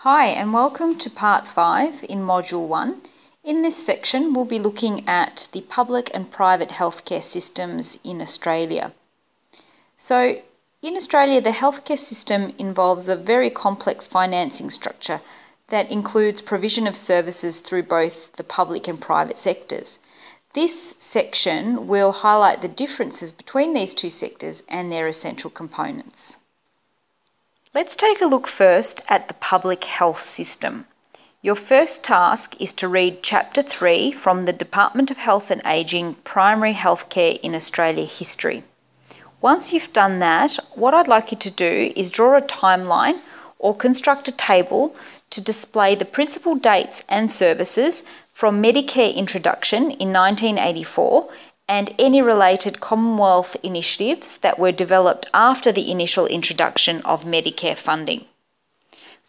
Hi and welcome to part 5 in module 1. In this section we'll be looking at the public and private healthcare systems in Australia. So in Australia the healthcare system involves a very complex financing structure that includes provision of services through both the public and private sectors. This section will highlight the differences between these two sectors and their essential components. Let's take a look first at the public health system. Your first task is to read Chapter 3 from the Department of Health and Ageing Primary Healthcare in Australia History. Once you've done that, what I'd like you to do is draw a timeline or construct a table to display the principal dates and services from Medicare introduction in 1984 and any related Commonwealth initiatives that were developed after the initial introduction of Medicare funding.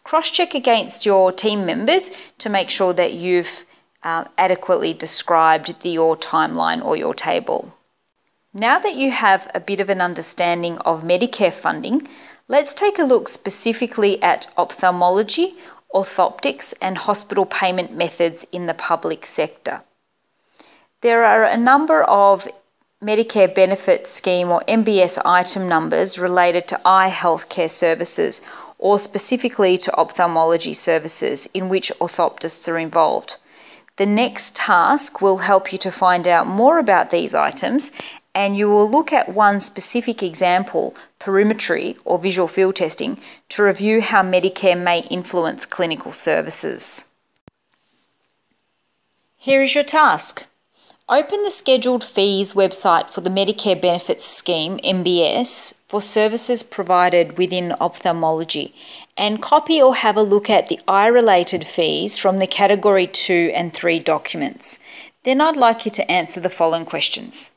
Cross check against your team members to make sure that you've uh, adequately described the, your timeline or your table. Now that you have a bit of an understanding of Medicare funding, let's take a look specifically at ophthalmology, orthoptics, and hospital payment methods in the public sector. There are a number of Medicare Benefit Scheme or MBS item numbers related to eye healthcare services or specifically to ophthalmology services in which orthoptists are involved. The next task will help you to find out more about these items and you will look at one specific example, perimetry or visual field testing, to review how Medicare may influence clinical services. Here is your task. Open the Scheduled Fees website for the Medicare Benefits Scheme, MBS, for services provided within ophthalmology and copy or have a look at the eye related fees from the Category 2 and 3 documents. Then I'd like you to answer the following questions.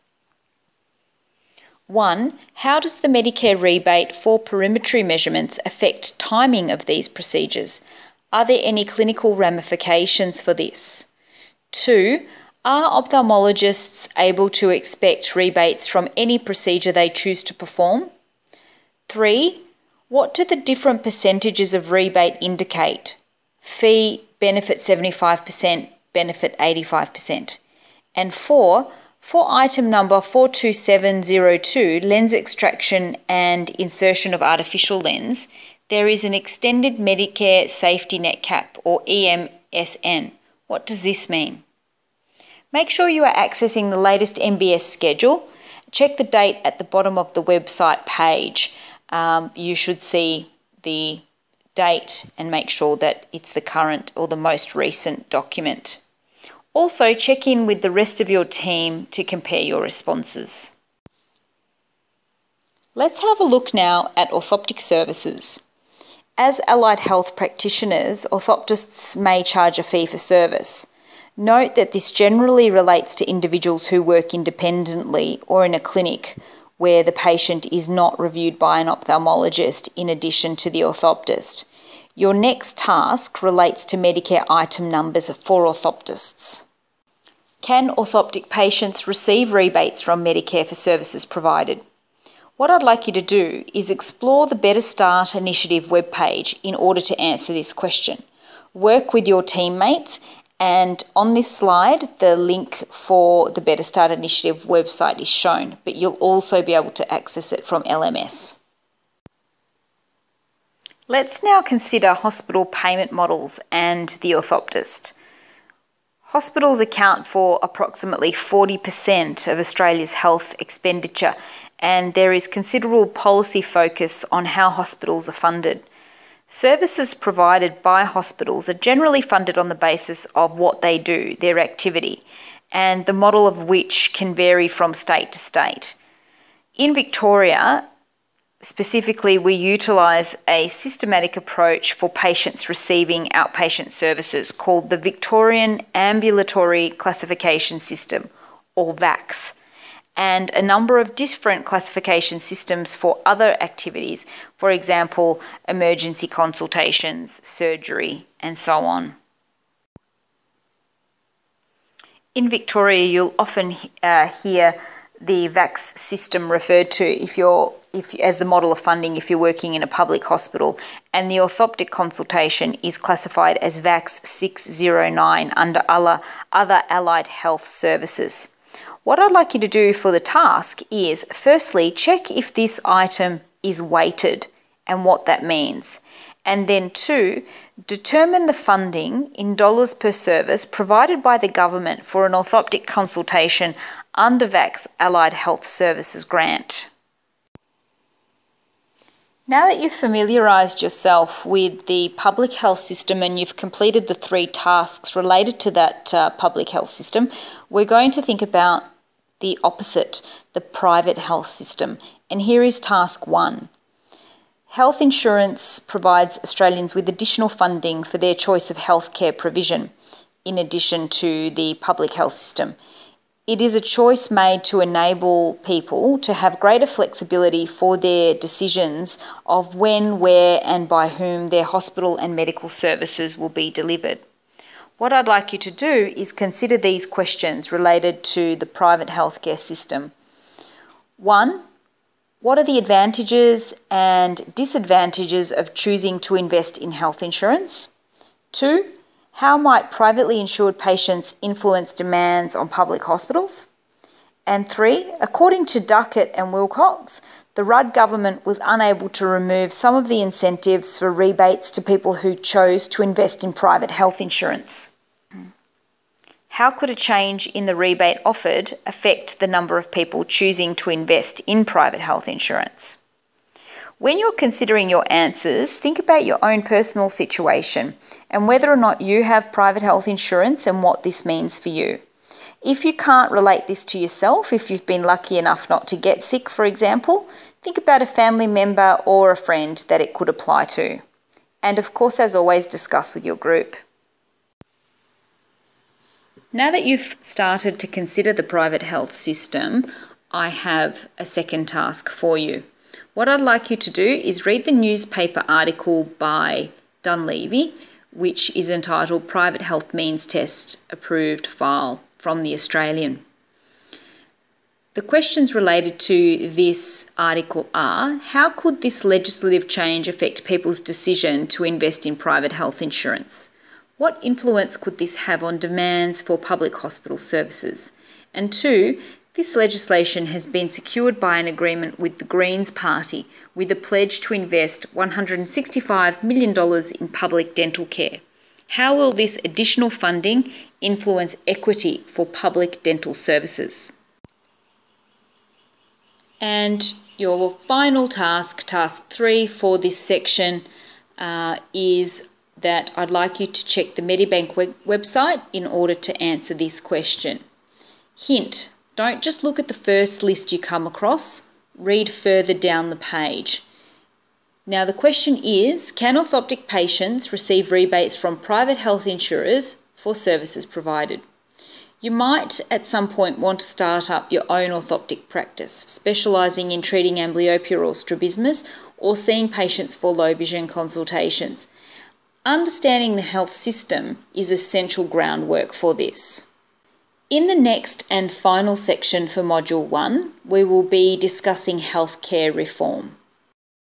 1. How does the Medicare rebate for perimetry measurements affect timing of these procedures? Are there any clinical ramifications for this? 2. Are ophthalmologists able to expect rebates from any procedure they choose to perform? 3. What do the different percentages of rebate indicate? Fee, benefit 75%, benefit 85%. And 4. For item number 42702, lens extraction and insertion of artificial lens, there is an extended Medicare safety net cap or EMSN. What does this mean? Make sure you are accessing the latest MBS schedule. Check the date at the bottom of the website page. Um, you should see the date and make sure that it's the current or the most recent document. Also, check in with the rest of your team to compare your responses. Let's have a look now at orthoptic services. As allied health practitioners, orthoptists may charge a fee for service. Note that this generally relates to individuals who work independently or in a clinic where the patient is not reviewed by an ophthalmologist in addition to the orthoptist. Your next task relates to Medicare item numbers for orthoptists. Can orthoptic patients receive rebates from Medicare for services provided? What I'd like you to do is explore the Better Start Initiative webpage in order to answer this question. Work with your teammates and on this slide, the link for the Better Start Initiative website is shown, but you'll also be able to access it from LMS. Let's now consider hospital payment models and the orthoptist. Hospitals account for approximately 40% of Australia's health expenditure, and there is considerable policy focus on how hospitals are funded. Services provided by hospitals are generally funded on the basis of what they do, their activity, and the model of which can vary from state to state. In Victoria, specifically, we utilise a systematic approach for patients receiving outpatient services called the Victorian Ambulatory Classification System, or VACS and a number of different classification systems for other activities, for example, emergency consultations, surgery, and so on. In Victoria, you'll often uh, hear the VACS system referred to if you're if as the model of funding if you're working in a public hospital and the orthoptic consultation is classified as VACS 609 under other, other allied health services. What I'd like you to do for the task is firstly check if this item is weighted and what that means. And then two, determine the funding in dollars per service provided by the government for an orthoptic consultation under VACS Allied Health Services grant. Now that you've familiarised yourself with the public health system and you've completed the three tasks related to that uh, public health system, we're going to think about the opposite, the private health system. And here is task one. Health insurance provides Australians with additional funding for their choice of healthcare provision, in addition to the public health system. It is a choice made to enable people to have greater flexibility for their decisions of when, where, and by whom their hospital and medical services will be delivered. What I'd like you to do is consider these questions related to the private healthcare system. One, what are the advantages and disadvantages of choosing to invest in health insurance? Two, how might privately insured patients influence demands on public hospitals? And three, according to Duckett and Willcox, the Rudd government was unable to remove some of the incentives for rebates to people who chose to invest in private health insurance. How could a change in the rebate offered affect the number of people choosing to invest in private health insurance? When you're considering your answers, think about your own personal situation and whether or not you have private health insurance and what this means for you. If you can't relate this to yourself, if you've been lucky enough not to get sick, for example, think about a family member or a friend that it could apply to. And of course, as always, discuss with your group. Now that you've started to consider the private health system, I have a second task for you. What I'd like you to do is read the newspaper article by Dunlevy, which is entitled Private Health Means Test Approved File from the Australian. The questions related to this article are How could this legislative change affect people's decision to invest in private health insurance? What influence could this have on demands for public hospital services? And two, this legislation has been secured by an agreement with the Greens Party with a pledge to invest $165 million in public dental care. How will this additional funding influence equity for public dental services? And your final task, task three for this section, uh, is that I'd like you to check the Medibank web website in order to answer this question. Hint, don't just look at the first list you come across, read further down the page. Now the question is, can orthoptic patients receive rebates from private health insurers for services provided? You might at some point want to start up your own orthoptic practice, specialising in treating amblyopia or strabismus or seeing patients for low vision consultations. Understanding the health system is essential groundwork for this. In the next and final section for Module 1, we will be discussing healthcare reform.